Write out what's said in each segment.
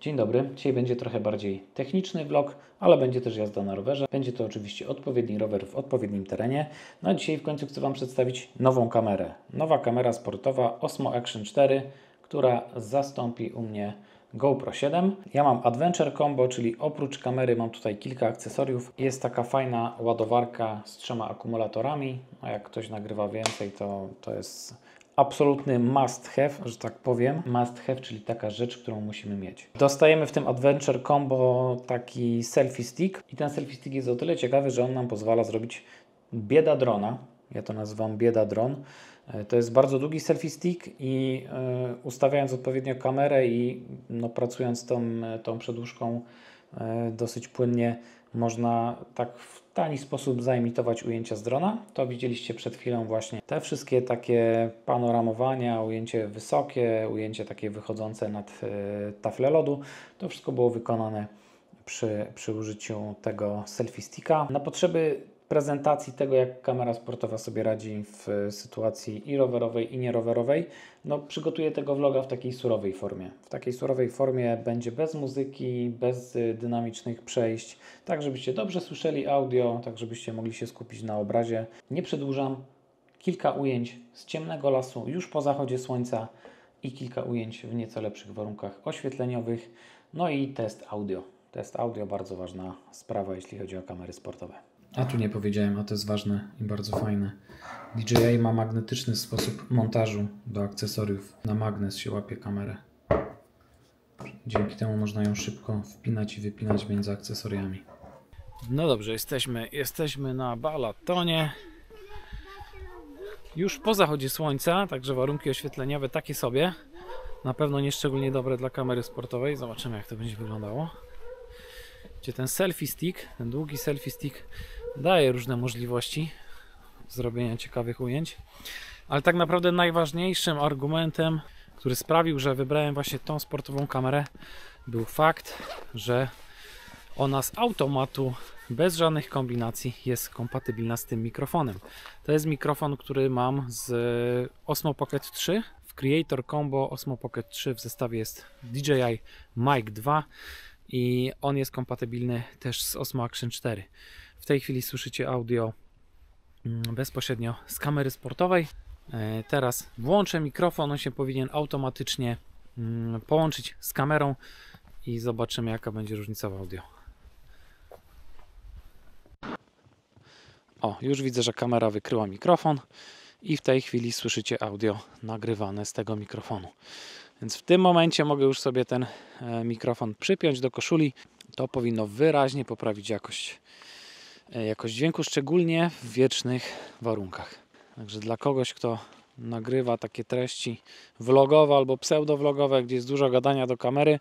Dzień dobry, dzisiaj będzie trochę bardziej techniczny vlog, ale będzie też jazda na rowerze. Będzie to oczywiście odpowiedni rower w odpowiednim terenie. No a dzisiaj w końcu chcę Wam przedstawić nową kamerę. Nowa kamera sportowa Osmo Action 4, która zastąpi u mnie GoPro 7. Ja mam Adventure Combo, czyli oprócz kamery mam tutaj kilka akcesoriów. Jest taka fajna ładowarka z trzema akumulatorami. A jak ktoś nagrywa więcej, to, to jest absolutny must have, że tak powiem. Must have, czyli taka rzecz, którą musimy mieć. Dostajemy w tym Adventure Combo taki selfie stick i ten selfie stick jest o tyle ciekawy, że on nam pozwala zrobić bieda drona. Ja to nazywam bieda dron. E, to jest bardzo długi selfie stick i y, ustawiając odpowiednio kamerę i no, pracując tą, tą przedłużką dosyć płynnie można tak w tani sposób zaimitować ujęcia z drona. To widzieliście przed chwilą właśnie te wszystkie takie panoramowania, ujęcie wysokie, ujęcie takie wychodzące nad taflę lodu. To wszystko było wykonane przy, przy użyciu tego selfie sticka. Na potrzeby prezentacji tego, jak kamera sportowa sobie radzi w sytuacji i rowerowej, i nierowerowej, no przygotuję tego vloga w takiej surowej formie. W takiej surowej formie będzie bez muzyki, bez dynamicznych przejść, tak żebyście dobrze słyszeli audio, tak żebyście mogli się skupić na obrazie. Nie przedłużam. Kilka ujęć z ciemnego lasu już po zachodzie słońca i kilka ujęć w nieco lepszych warunkach oświetleniowych. No i test audio. Test audio bardzo ważna sprawa, jeśli chodzi o kamery sportowe. A tu nie powiedziałem, a to jest ważne i bardzo fajne. DJI ma magnetyczny sposób montażu do akcesoriów. Na magnes się łapie kamerę. Dzięki temu można ją szybko wpinać i wypinać między akcesoriami. No dobrze, jesteśmy, jesteśmy na balatonie. Już po zachodzie słońca, także warunki oświetleniowe takie sobie. Na pewno nie szczególnie dobre dla kamery sportowej. Zobaczymy jak to będzie wyglądało. Gdzie ten selfie stick, ten długi selfie stick daje różne możliwości zrobienia ciekawych ujęć. Ale tak naprawdę najważniejszym argumentem, który sprawił, że wybrałem właśnie tą sportową kamerę, był fakt, że ona z automatu, bez żadnych kombinacji, jest kompatybilna z tym mikrofonem. To jest mikrofon, który mam z Osmo Pocket 3. W Creator Combo Osmo Pocket 3 w zestawie jest DJI Mic 2 i on jest kompatybilny też z Osmo Action 4. W tej chwili słyszycie audio mm, bezpośrednio z kamery sportowej. E, teraz włączę mikrofon, on się powinien automatycznie mm, połączyć z kamerą i zobaczymy jaka będzie różnica w audio. O, już widzę, że kamera wykryła mikrofon i w tej chwili słyszycie audio nagrywane z tego mikrofonu. Więc w tym momencie mogę już sobie ten e, mikrofon przypiąć do koszuli. To powinno wyraźnie poprawić jakość jakość dźwięku, szczególnie w wiecznych warunkach. Także dla kogoś, kto nagrywa takie treści vlogowe albo pseudo-vlogowe, gdzie jest dużo gadania do kamery,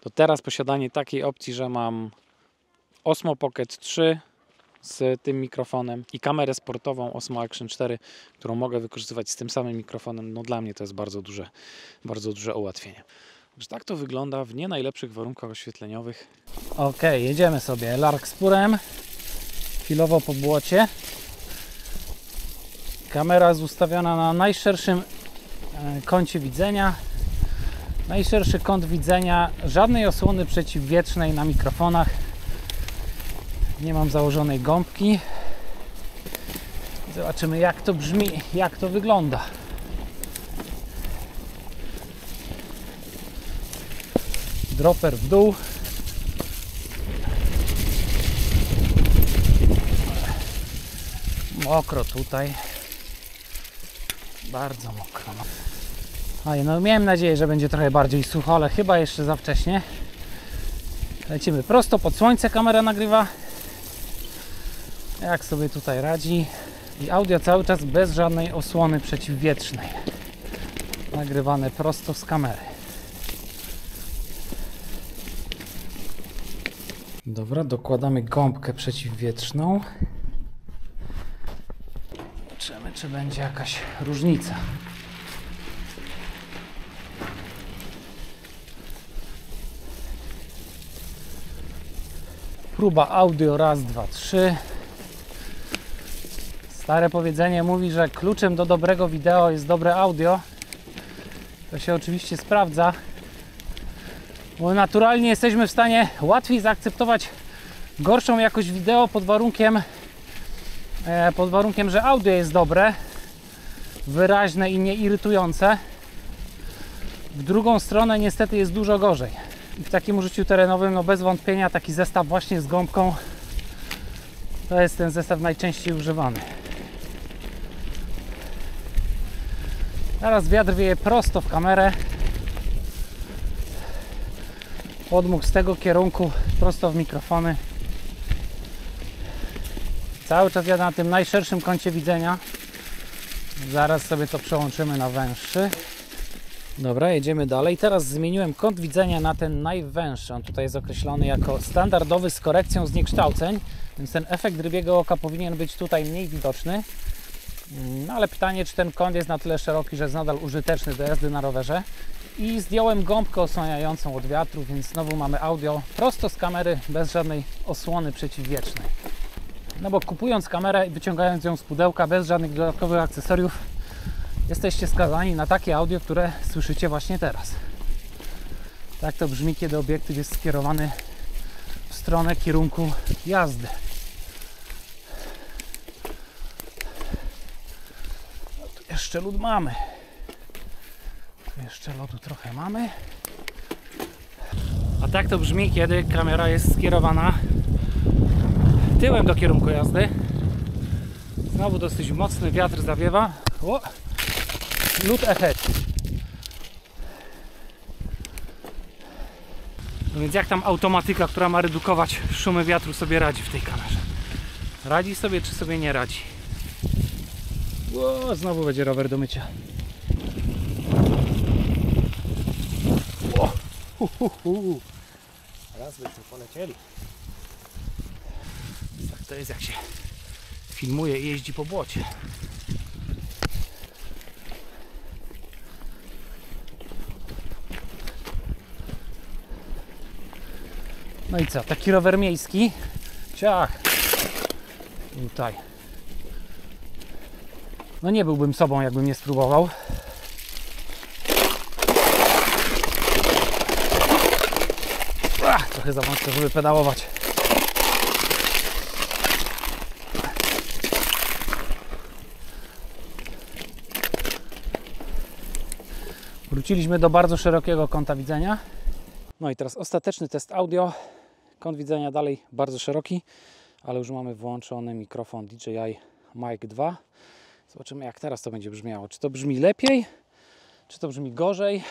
to teraz posiadanie takiej opcji, że mam Osmo Pocket 3 z tym mikrofonem i kamerę sportową Osmo Action 4, którą mogę wykorzystywać z tym samym mikrofonem, no dla mnie to jest bardzo duże, bardzo duże ułatwienie. Także tak to wygląda w nie najlepszych warunkach oświetleniowych. Ok, jedziemy sobie Larkspurem chwilowo po błocie. Kamera jest ustawiona na najszerszym e, kącie widzenia. Najszerszy kąt widzenia, żadnej osłony przeciwwietrznej na mikrofonach. Nie mam założonej gąbki. Zobaczymy jak to brzmi, jak to wygląda. Dropper w dół. Mokro tutaj. Bardzo mokro. No. no miałem nadzieję, że będzie trochę bardziej sucho, ale chyba jeszcze za wcześnie. Lecimy prosto pod słońce, kamera nagrywa. Jak sobie tutaj radzi. I audio cały czas bez żadnej osłony przeciwwietrznej. Nagrywane prosto z kamery. Dobra, dokładamy gąbkę przeciwwietrzną czy będzie jakaś różnica. Próba audio raz, dwa, trzy. Stare powiedzenie mówi, że kluczem do dobrego wideo jest dobre audio. To się oczywiście sprawdza. Bo naturalnie jesteśmy w stanie łatwiej zaakceptować gorszą jakość wideo pod warunkiem, pod warunkiem, że audio jest dobre, wyraźne i nieirytujące. W drugą stronę niestety jest dużo gorzej. I w takim użyciu terenowym, no bez wątpienia taki zestaw właśnie z gąbką to jest ten zestaw najczęściej używany. Teraz wiatr wieje prosto w kamerę. Podmuch z tego kierunku prosto w mikrofony. Cały czas jadę na tym najszerszym kącie widzenia. Zaraz sobie to przełączymy na węższy. Dobra, jedziemy dalej. Teraz zmieniłem kąt widzenia na ten najwęższy. On tutaj jest określony jako standardowy z korekcją zniekształceń, więc ten efekt rybiego oka powinien być tutaj mniej widoczny. No ale pytanie, czy ten kąt jest na tyle szeroki, że jest nadal użyteczny do jazdy na rowerze. I zdjąłem gąbkę osłaniającą od wiatru, więc znowu mamy audio prosto z kamery, bez żadnej osłony przeciwwiecznej. No bo kupując kamerę i wyciągając ją z pudełka bez żadnych dodatkowych akcesoriów, jesteście skazani na takie audio, które słyszycie właśnie teraz. Tak to brzmi, kiedy obiektyw jest skierowany w stronę kierunku jazdy. No tu jeszcze lód mamy. Tu jeszcze lodu trochę mamy. A tak to brzmi, kiedy kamera jest skierowana tyłem do kierunku jazdy. Znowu dosyć mocny wiatr zawiewa. O! Lód ahead. No więc jak tam automatyka, która ma redukować szumy wiatru sobie radzi w tej kamerze? Radzi sobie czy sobie nie radzi? O, znowu będzie rower do mycia. O, hu, hu, hu. Raz byśmy polecieli. To jest jak się filmuje i jeździ po błocie. No i co, taki rower miejski? Ciach. Tutaj. No nie byłbym sobą, jakbym nie spróbował. Ach, trochę za wąsko, żeby pedałować. Wróciliśmy do bardzo szerokiego kąta widzenia. No i teraz ostateczny test audio. Kąt widzenia dalej bardzo szeroki, ale już mamy włączony mikrofon DJI Mic 2. Zobaczymy jak teraz to będzie brzmiało. Czy to brzmi lepiej, czy to brzmi gorzej?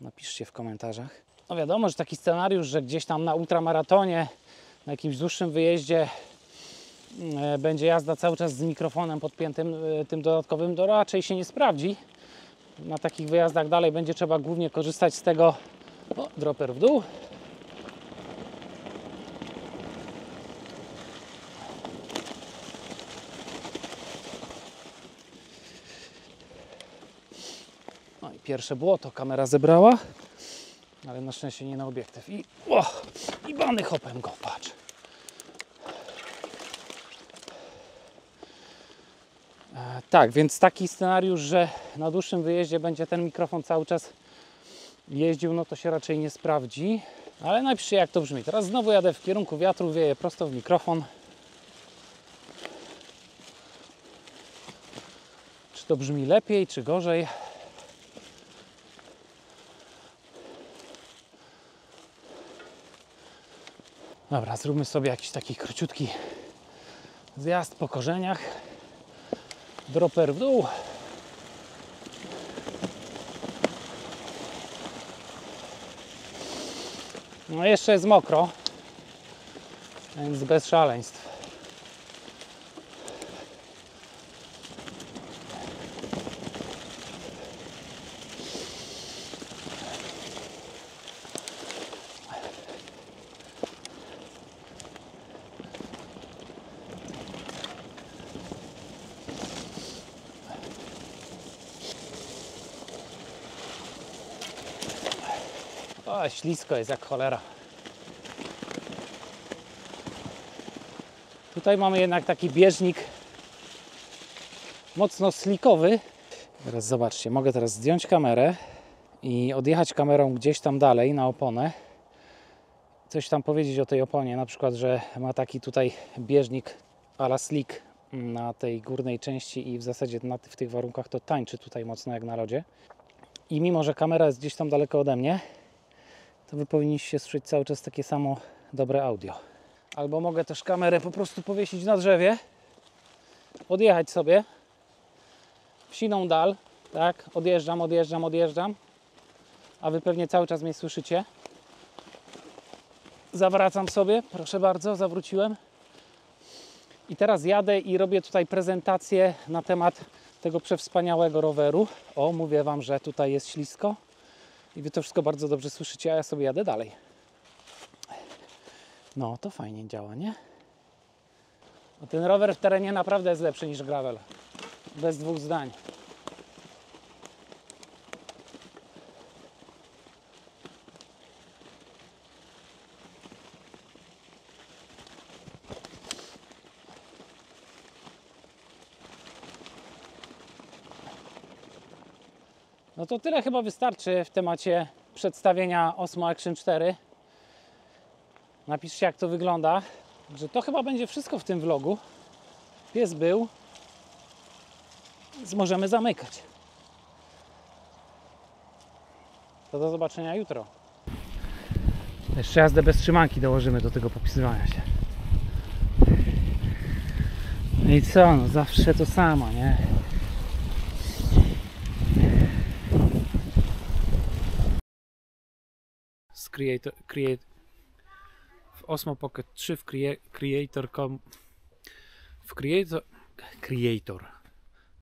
Napiszcie w komentarzach. No wiadomo, że taki scenariusz, że gdzieś tam na ultramaratonie, na jakimś dłuższym wyjeździe e, będzie jazda cały czas z mikrofonem podpiętym e, tym dodatkowym, to raczej się nie sprawdzi. Na takich wyjazdach dalej będzie trzeba głównie korzystać z tego o, dropper w dół. No i pierwsze błoto kamera zebrała, ale na szczęście nie na obiektyw. I, o, i bany hopem go, Tak, więc taki scenariusz, że na dłuższym wyjeździe będzie ten mikrofon cały czas jeździł, no to się raczej nie sprawdzi. Ale napiszcie jak to brzmi. Teraz znowu jadę w kierunku wiatru, wieję prosto w mikrofon. Czy to brzmi lepiej, czy gorzej? Dobra, zróbmy sobie jakiś taki króciutki zjazd po korzeniach. Dropper w dół. No jeszcze jest mokro, więc bez szaleństw. O, ślisko jest jak cholera. Tutaj mamy jednak taki bieżnik mocno slikowy. Teraz zobaczcie, mogę teraz zdjąć kamerę i odjechać kamerą gdzieś tam dalej na oponę, coś tam powiedzieć o tej oponie, na przykład, że ma taki tutaj bieżnik a la slick na tej górnej części i w zasadzie na, w tych warunkach to tańczy tutaj mocno jak na lodzie. I mimo, że kamera jest gdzieś tam daleko ode mnie, to Wy powinniście słyszeć cały czas takie samo dobre audio. Albo mogę też kamerę po prostu powiesić na drzewie, odjechać sobie, wsiną dal, tak, odjeżdżam, odjeżdżam, odjeżdżam, a Wy pewnie cały czas mnie słyszycie. Zawracam sobie, proszę bardzo, zawróciłem. I teraz jadę i robię tutaj prezentację na temat tego przewspaniałego roweru. O, mówię Wam, że tutaj jest ślisko i Wy to wszystko bardzo dobrze słyszycie, a ja sobie jadę dalej. No, to fajnie działa, nie? No, ten rower w terenie naprawdę jest lepszy niż gravel. Bez dwóch zdań. No to tyle chyba wystarczy w temacie przedstawienia Osmo Action 4. Napiszcie jak to wygląda. Że to chyba będzie wszystko w tym vlogu. Pies był. Więc możemy zamykać. To do zobaczenia jutro. Jeszcze jazdę bez trzymanki dołożymy do tego popisywania się. No I co? No zawsze to samo, nie? Creator, create, w Osmo Pocket 3 w crea, Creator.com w Creator, Creator